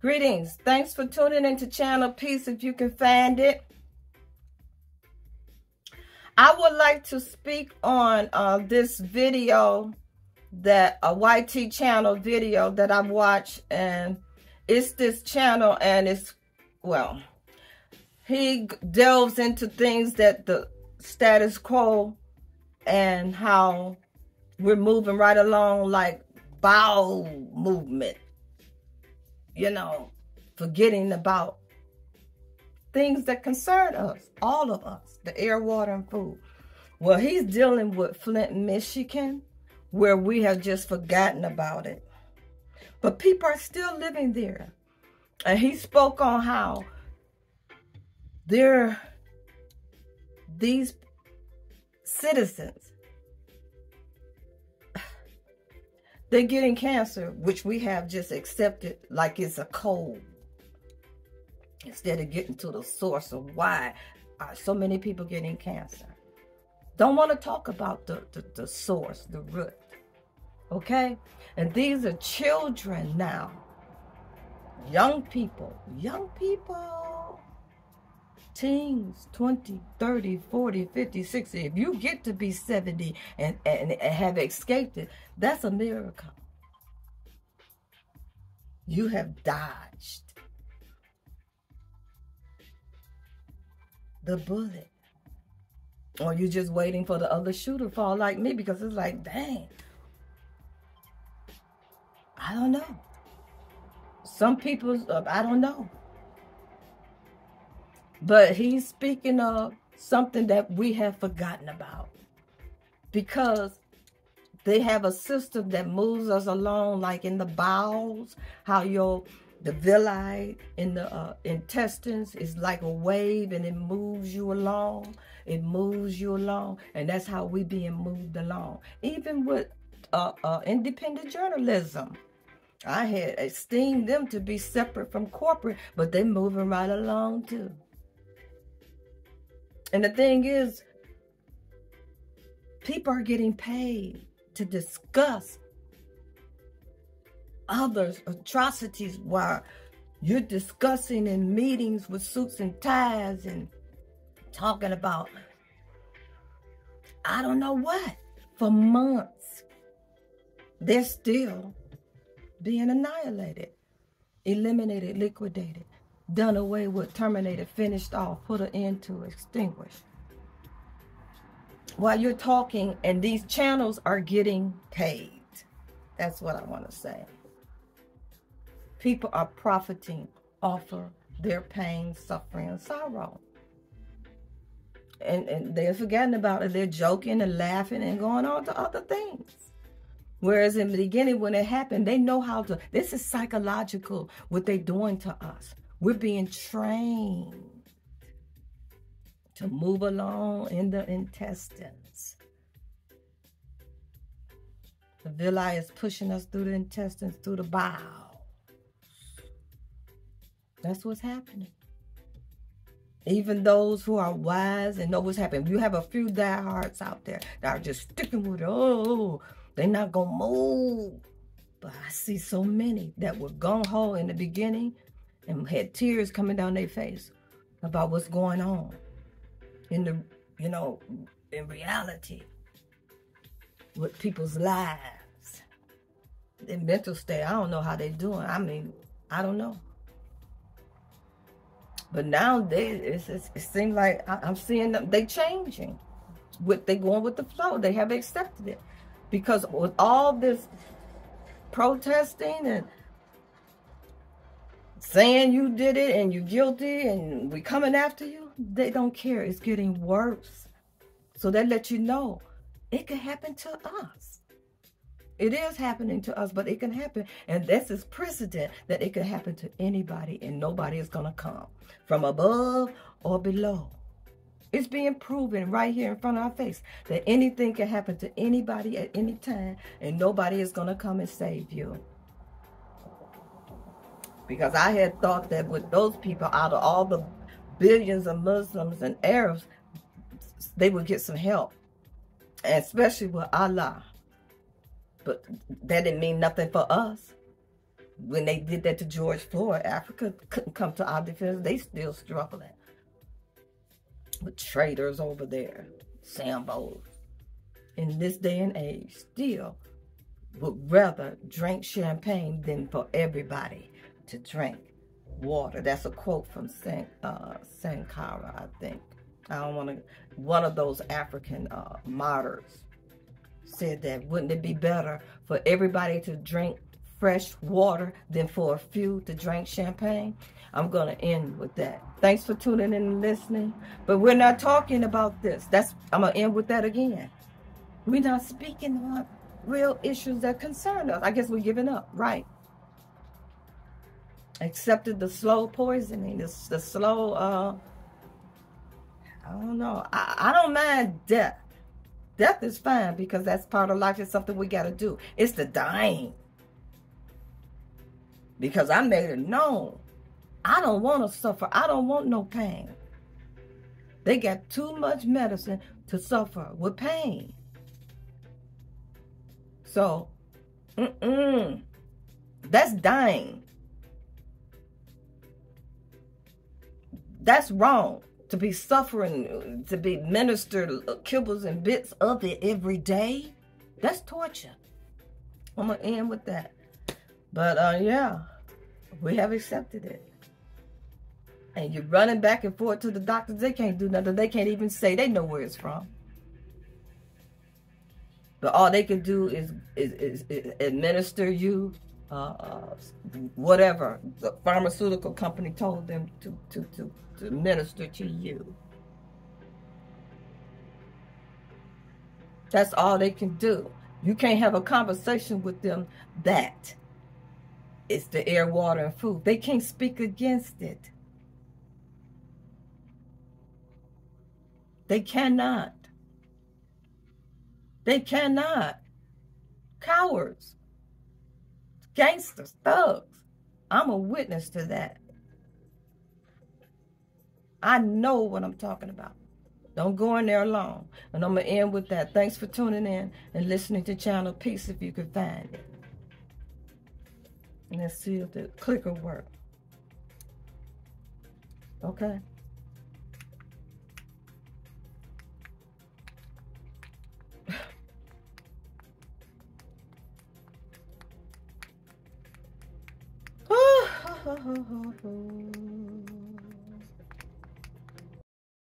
Greetings. Thanks for tuning into Channel Peace if you can find it. I would like to speak on uh, this video that a YT channel video that I've watched and it's this channel and it's, well, he delves into things that the status quo and how we're moving right along like bowel movement you know, forgetting about things that concern us, all of us, the air, water, and food. Well, he's dealing with Flint, Michigan, where we have just forgotten about it. But people are still living there. And he spoke on how there, these citizens They're getting cancer, which we have just accepted like it's a cold. Instead of getting to the source of why are so many people getting cancer. Don't want to talk about the, the, the source, the root. Okay? And these are children now. Young people. Young people. Teens, 20, 30, 40, 50, 60. If you get to be 70 and, and, and have escaped it, that's a miracle. You have dodged the bullet. Or you're just waiting for the other shoe to fall like me because it's like, dang. I don't know. Some people, uh, I don't know. But he's speaking of something that we have forgotten about. Because they have a system that moves us along, like in the bowels, how your the villi in the uh, intestines is like a wave and it moves you along. It moves you along, and that's how we being moved along. Even with uh, uh, independent journalism, I had esteemed them to be separate from corporate, but they moving right along too. And the thing is, people are getting paid to discuss others' atrocities while you're discussing in meetings with suits and ties and talking about I don't know what for months. They're still being annihilated, eliminated, liquidated done away with, terminated, finished off, put an end to, extinguished. While you're talking, and these channels are getting paid. That's what I want to say. People are profiting off of their pain, suffering, and sorrow. And, and they're forgetting about it. They're joking and laughing and going on to other things. Whereas in the beginning, when it happened, they know how to. This is psychological, what they're doing to us. We're being trained to move along in the intestines. The villi is pushing us through the intestines, through the bowel. That's what's happening. Even those who are wise and know what's happening. You have a few diehards out there that are just sticking with it. Oh, they're not going to move. But I see so many that were gung ho in the beginning and had tears coming down their face about what's going on in the, you know, in reality with people's lives. Their mental state, I don't know how they're doing. I mean, I don't know. But now they, it's, it's, it seems like I, am seeing them, they changing. With they going with the flow. They have accepted it. Because with all this protesting and saying you did it and you're guilty and we coming after you, they don't care. It's getting worse. So that lets you know it can happen to us. It is happening to us, but it can happen. And this is precedent that it can happen to anybody and nobody is going to come from above or below. It's being proven right here in front of our face that anything can happen to anybody at any time and nobody is going to come and save you because I had thought that with those people, out of all the billions of Muslims and Arabs, they would get some help, and especially with Allah. But that didn't mean nothing for us. when they did that to George Floyd, Africa couldn't come to our defense. They still struggling with traitors over there, Sambos. In this day and age, still would rather drink champagne than for everybody to drink water. That's a quote from San, uh, Sankara, I think. I don't want to, one of those African uh, martyrs said that wouldn't it be better for everybody to drink fresh water than for a few to drink champagne? I'm going to end with that. Thanks for tuning in and listening. But we're not talking about this. That's I'm going to end with that again. We're not speaking on real issues that concern us. I guess we're giving up, right? Accepted the slow poisoning, the, the slow, uh, I don't know. I, I don't mind death. Death is fine because that's part of life. It's something we got to do. It's the dying. Because I made it known. I don't want to suffer. I don't want no pain. They got too much medicine to suffer with pain. So, mm-mm. That's dying. That's wrong. To be suffering, to be ministered kibbles and bits of it every day, that's torture. I'm going to end with that. But uh, yeah, we have accepted it. And you're running back and forth to the doctors. They can't do nothing. They can't even say they know where it's from. But all they can do is, is, is, is administer you uh, whatever the pharmaceutical company told them to, to, to, to administer to you. That's all they can do. You can't have a conversation with them that it's the air, water, and food. They can't speak against it. They cannot. They cannot. Cowards. Gangsters. Thugs. I'm a witness to that. I know what I'm talking about. Don't go in there alone. And I'm going to end with that. Thanks for tuning in and listening to Channel Peace if you can find it. And let's see if the clicker works. Okay. Ho, ho, ho, ho.